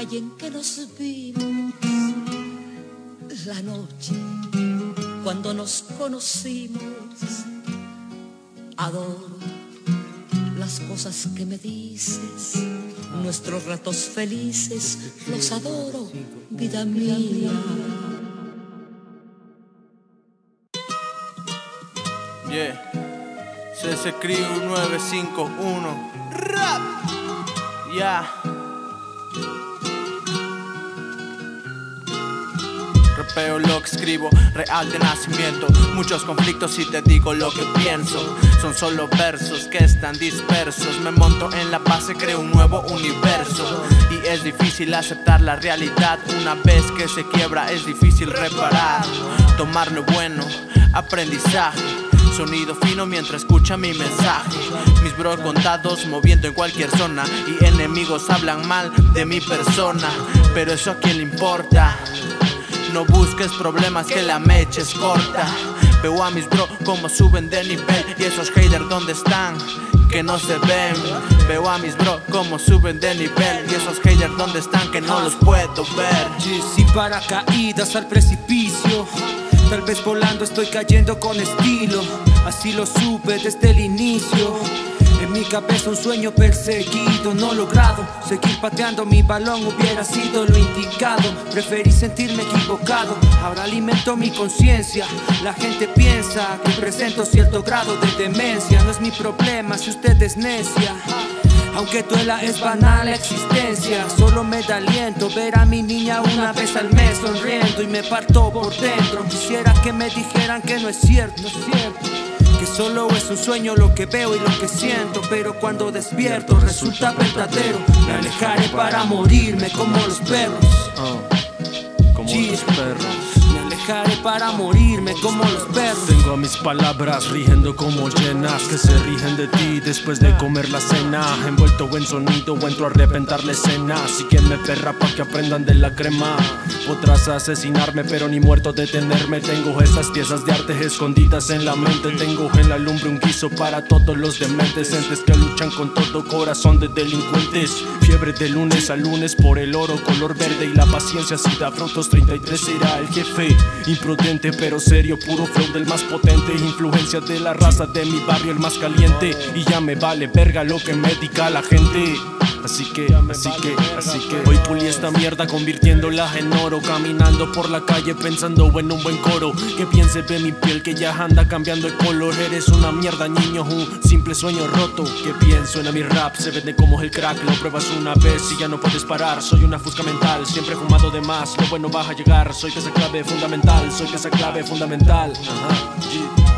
calle en que nos vimos, la noche cuando nos conocimos. Adoro las cosas que me dices, nuestros ratos felices, los adoro, vida mía. Yeah. CC Crew 951. Rap. Ya. Rapeo lo que escribo, real de nacimiento. Muchos conflictos y te digo lo que pienso. Son solo versos que están dispersos. Me monto en la base, creo un nuevo universo. Y es difícil aceptar la realidad. Una vez que se quiebra, es difícil reparar. Tomar lo bueno, aprendizaje. Sonido fino mientras escucha mi mensaje. Mis bros contados moviendo en cualquier zona. Y enemigos hablan mal de mi persona. Pero eso a quién le importa. No busques problemas que la mecha es corta. Veo a mis bro como suben de nivel. Y esos haters donde están que no se ven. Veo a mis bro como suben de nivel. Y esos haters donde están que no los puedo ver. Sin paracaídas al precipicio. Tal vez volando estoy cayendo con estilo. Así lo supe desde el inicio. En mi cabeza un sueño perseguido, no logrado. Seguir pateando mi balón hubiera sido lo indicado. Preferí sentirme equivocado. Ahora alimento mi conciencia. La gente piensa que presento cierto grado de demencia. No es mi problema si usted es necia. Aunque duela es banal la existencia Solo me da aliento ver a mi niña una vez al mes sonriendo Y me parto por dentro Quisiera que me dijeran que no es cierto, no es cierto Que solo es un sueño lo que veo y lo que siento Pero cuando despierto resulta verdadero. Me alejaré para morirme como los perros. Como los perros. Para morirme como los perros Tengo a mis palabras rigiendo como llenas que se rigen de ti después de comer la cena. Envuelto en sonido, entro a reventar la escena. Así que me perra pa' que aprendan de la crema. Podrás asesinarme, pero ni muerto detenerme. Tengo estas piezas de arte escondidas en la mente. Tengo en la lumbre un guiso para todos los dementes. Entes que luchan con todo corazón de delincuentes. Fiebre de lunes a lunes por el oro color verde y la paciencia si da frutos. 33 será el jefe. Imprudente pero serio, puro flow del más potente. Influencia de la raza de mi barrio, el más caliente. Y ya me vale verga lo que me diga la gente. Así que, así que, así que Hoy pulí esta mierda convirtiéndola en oro Caminando por la calle pensando en un buen coro. Que piense de mi piel que ya anda cambiando el color. Eres una mierda niño, un simple sueño roto. Que pienso en mi rap, se vende como el crack. Lo pruebas una vez y ya no puedes parar. Soy una fusca mental, siempre fumado de más. Lo bueno va a llegar, soy pieza clave fundamental Soy pieza clave fundamental. Ajá, yeah.